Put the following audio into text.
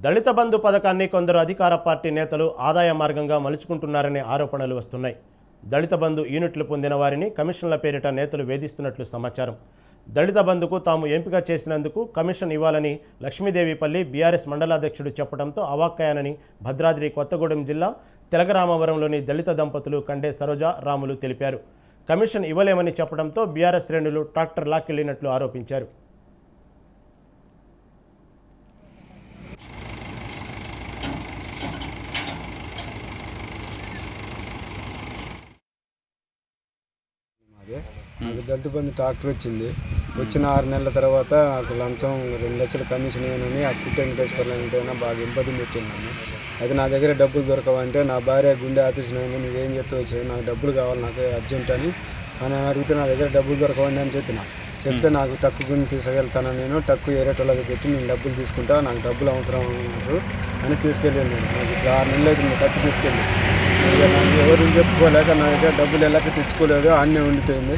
దళిత బంధు పథకాన్ని కొందరు అధికార పార్టీ నేతలు ఆదాయ మార్గంగా మలుచుకుంటున్నారనే ఆరోపణలు వస్తున్నాయి. దళిత బంధు యూనిట్లు పొందిన వారిని కమిషన్ల పేరిట నేతలు వేధిస్తున్నట్లు సమాచారం. దళిత బంధుకు తాము ఎంపిక చేసినందుకు కమిషన్ ఇవ్వాలని లక్ష్మీదేవిపల్లి బీఆర్ఎస్ మండలాధ్యక్షుడు చెప్పడంతో అవాక్కయ్యానని భద్రాద్రి కొత్తగూడెం జిల్లా తెలగరామవరంలోని దళిత దంపతులు కండే సరోజ రాములు తెలిపారు. కమిషన్ ఇవ్వలేమని చెప్పడంతో బీఆర్ఎస్ శ్రేణులు ట్రాక్టర్ లాక్కెళ్ళినట్లు ఆరోపించారు. అదే. నాకు దళిత బంధు ట్రాక్టర్ వచ్చింది. వచ్చిన ఆరు నెలల తర్వాత నాకు లంచం రెండు లక్షల కమిషన్ ఇవ్వనని ఆ వెంకటేశ్వర్లు అంటే బాగా ఇబ్బంది పెట్టినాను అది నా దగ్గర డబ్బులు దొరకవంటే నా భార్య గుండె ఆపరేషన్ అయింది నువ్వేం చెప్తావు వచ్చాయి నాకు డబ్బులు కావాలి నాకు అర్జెంట్ అని అని అడిగితే నా దగ్గర డబ్బులు దొరకవండి అని చెప్పిన. చెప్తే నాకు టక్కు గుండి తీసుకెళ్తాను నేను టక్కు ఏరేటోళ్ళకి పెట్టి నేను డబ్బులు తీసుకుంటా నాకు డబ్బులు అవసరం ఉన్నారు అని తీసుకెళ్ళాను నేను నాకు ఆరు నెలలు టక్కు తీసుకెళ్ళి. ఇక నాకు ఎవరు చెప్పుకోలేక నా దగ్గర డబ్బులు ఎలాగ తెచ్చుకోలేదు అన్నీ ఉండిపోయింది